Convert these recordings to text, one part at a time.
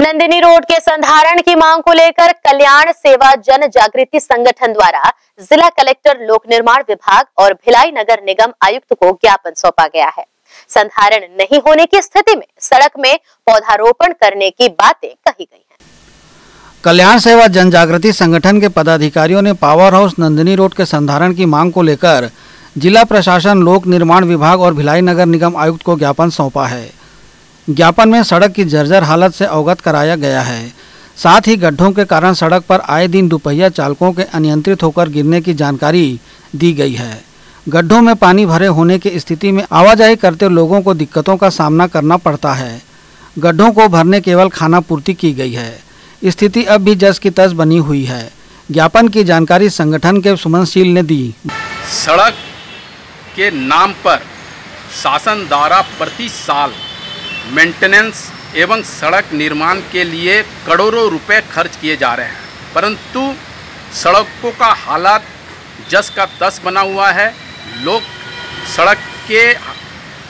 Nandini road के संधारण की मांग को लेकर कल्याण सेवा जन जागृति संगठन द्वारा जिला कलेक्टर लोक निर्माण विभाग और भिलाई नगर निगम आयुक्त को ज्ञापन सौंपा गया है संधारण नहीं होने की स्थिति में सड़क में पौधारोपण करने की बातें कही गई हैं। कल्याण सेवा जन जागृति संगठन के पदाधिकारियों ने पावर हाउस नंदिनी रोड के संधारण की मांग को लेकर जिला प्रशासन, लोक निर्माण विभाग और भिलाई नगर निगम आयुक्त को ज्ञापन सौंपा है ज्ञापन में सड़क की जर्जर हालत से अवगत कराया गया है। साथ ही गड्ढों के कारण सड़क पर आए दिन दुपहिया चालकों के अनियंत्रित होकर गिरने की जानकारी दी गई है। गड्ढों में पानी भरे होने की स्थिति में आवाजाही करते लोगों को दिक्कतों का सामना करना पड़ता है। गड्ढों को भरने केवल खाना पूर्ति की गई है। स्थिति अब भी जस की तस बनी हुई है। ज्ञापन की जानकारी संगठन के सुमनशील ने दी। सड़क के नाम पर शासन द्वारा प्रति साल मेंटेनेंस एवं सड़क निर्माण के लिए करोड़ों रुपए खर्च किए जा रहे हैं। परंतु सड़कों का हालात जस का तस बना हुआ है। लोग सड़क के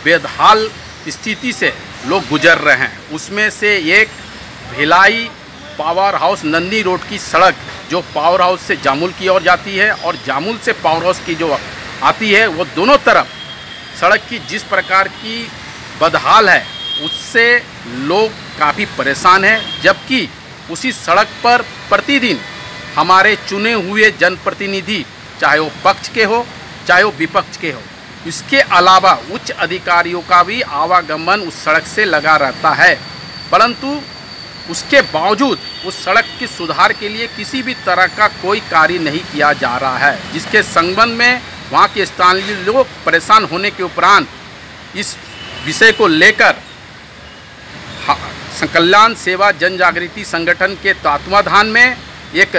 बेदहाल स्थिति से लोग गुजर रहे हैं। उसमें से एक Bhilai power house Nandi road की सड़क, जो पावर हाउस से जामुल की ओर जाती है और जामुल से पावर हाउस की जो आती है, वो दोनों तरफ़ सड़क की जिस प्रकार की बदहाल है उससे लोग काफ़ी परेशान हैं, जबकि उसी सड़क पर प्रतिदिन हमारे चुने हुए जनप्रतिनिधि, चाहे वो पक्ष के हो, चाहे वो विपक्ष के हो, इसके अलावा उच्च अधिकारियों का भी आवागमन उस सड़क से लगा रहता है। परंतु उसके बावजूद उस सड़क की सुधार के लिए किसी भी तरह का कोई कार्य नहीं किया जा रहा है, जिसके संबंध में वहाँ के स्थानीय लोग परेशान होने के उपरांत इस विषय को लेकर कल्याण सेवा जन जागृति संगठन के तत्वाधान में एक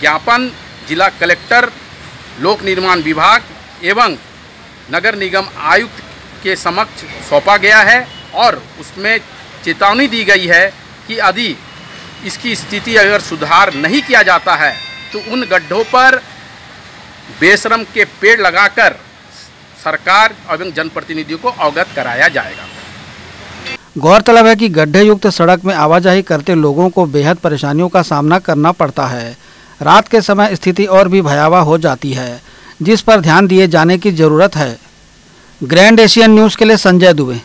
ज्ञापन जिला कलेक्टर, लोक निर्माण विभाग एवं नगर निगम आयुक्त के समक्ष सौंपा गया है और उसमें चेतावनी दी गई है कि यदि इसकी स्थिति अगर सुधार नहीं किया जाता है तो उन गड्ढों पर बेशरम के पेड़ लगाकर सरकार एवं जनप्रतिनिधियों को अवगत कराया जाएगा। गौरतलब है कि गड्ढे युक्त सड़क में आवाजाही करते लोगों को बेहद परेशानियों का सामना करना पड़ता है। रात के समय स्थिति और भी भयावह हो जाती है, जिस पर ध्यान दिए जाने की ज़रूरत है। ग्रैंड एशियन न्यूज़ के लिए संजय दुबे।